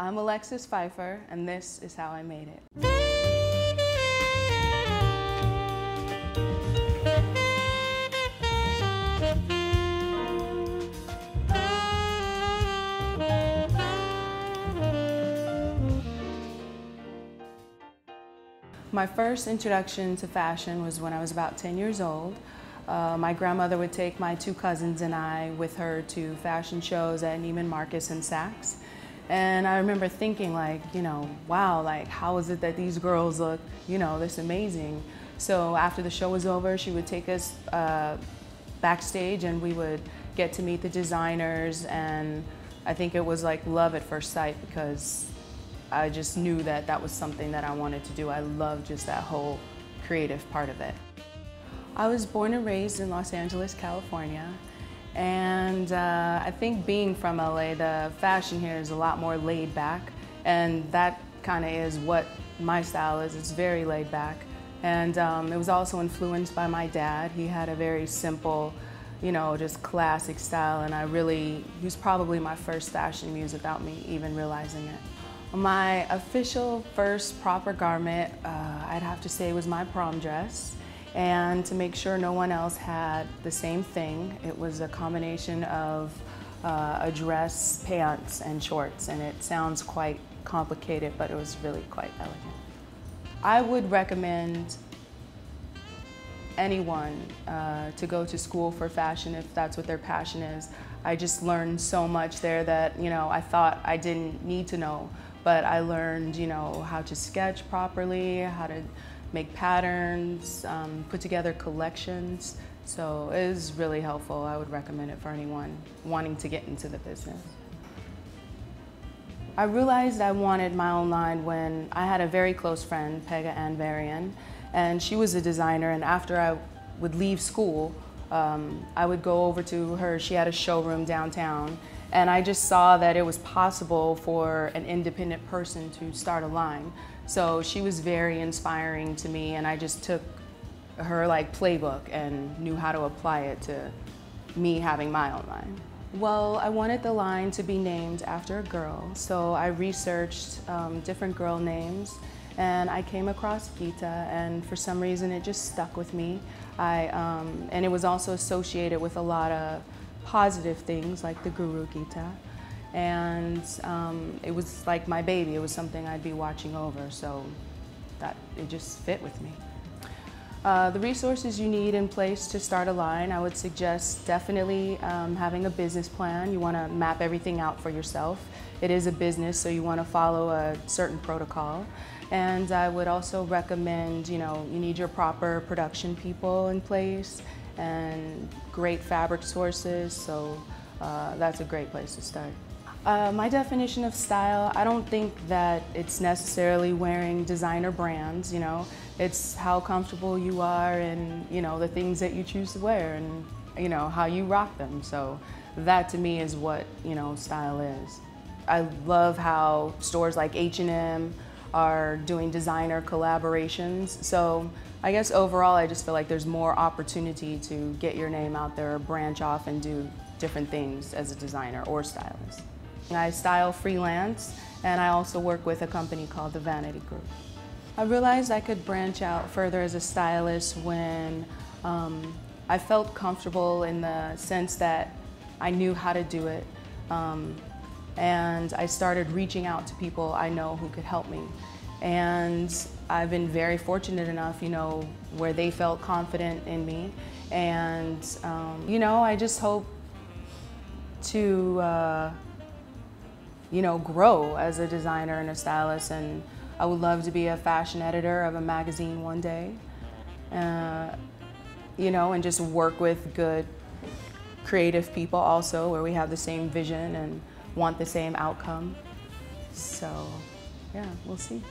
I'm Alexis Phifer, and this is how I made it. My first introduction to fashion was when I was about 10 years old. Uh, my grandmother would take my two cousins and I with her to fashion shows at Neiman Marcus and Saks. And I remember thinking like, you know, wow, like how is it that these girls look, you know, this amazing. So after the show was over, she would take us uh, backstage and we would get to meet the designers and I think it was like love at first sight because I just knew that that was something that I wanted to do. I love just that whole creative part of it. I was born and raised in Los Angeles, California. And uh, I think being from LA, the fashion here is a lot more laid back. And that kind of is what my style is. It's very laid back. And um, it was also influenced by my dad. He had a very simple, you know, just classic style. And I really, he was probably my first fashion muse without me even realizing it. My official first proper garment, uh, I'd have to say was my prom dress. And to make sure no one else had the same thing, it was a combination of uh, a dress, pants, and shorts. And it sounds quite complicated, but it was really quite elegant. I would recommend anyone uh, to go to school for fashion if that's what their passion is. I just learned so much there that, you know, I thought I didn't need to know, but I learned, you know, how to sketch properly, how to make patterns, um, put together collections. So it is really helpful. I would recommend it for anyone wanting to get into the business. I realized I wanted my own line when I had a very close friend, Pega Ann Varian, and she was a designer. And after I would leave school, um, I would go over to her. She had a showroom downtown, and I just saw that it was possible for an independent person to start a line. So she was very inspiring to me, and I just took her like playbook and knew how to apply it to me having my own line. Well, I wanted the line to be named after a girl, so I researched um, different girl names and I came across Gita and for some reason it just stuck with me. I, um, and it was also associated with a lot of positive things like the Guru Gita. And um, it was like my baby, it was something I'd be watching over, so that it just fit with me. Uh, the resources you need in place to start a line, I would suggest definitely um, having a business plan. You want to map everything out for yourself. It is a business, so you want to follow a certain protocol. And I would also recommend, you know, you need your proper production people in place and great fabric sources, so uh, that's a great place to start. Uh, my definition of style, I don't think that it's necessarily wearing designer brands, you know. It's how comfortable you are and, you know, the things that you choose to wear and, you know, how you rock them. So that to me is what, you know, style is. I love how stores like H&M are doing designer collaborations. So I guess overall, I just feel like there's more opportunity to get your name out there, branch off and do different things as a designer or stylist. I style freelance and I also work with a company called the Vanity Group. I realized I could branch out further as a stylist when um, I felt comfortable in the sense that I knew how to do it. Um, and I started reaching out to people I know who could help me. And I've been very fortunate enough, you know, where they felt confident in me. And, um, you know, I just hope to, uh, you know, grow as a designer and a stylist. And I would love to be a fashion editor of a magazine one day. Uh, you know, and just work with good creative people also where we have the same vision and want the same outcome. So, yeah, we'll see.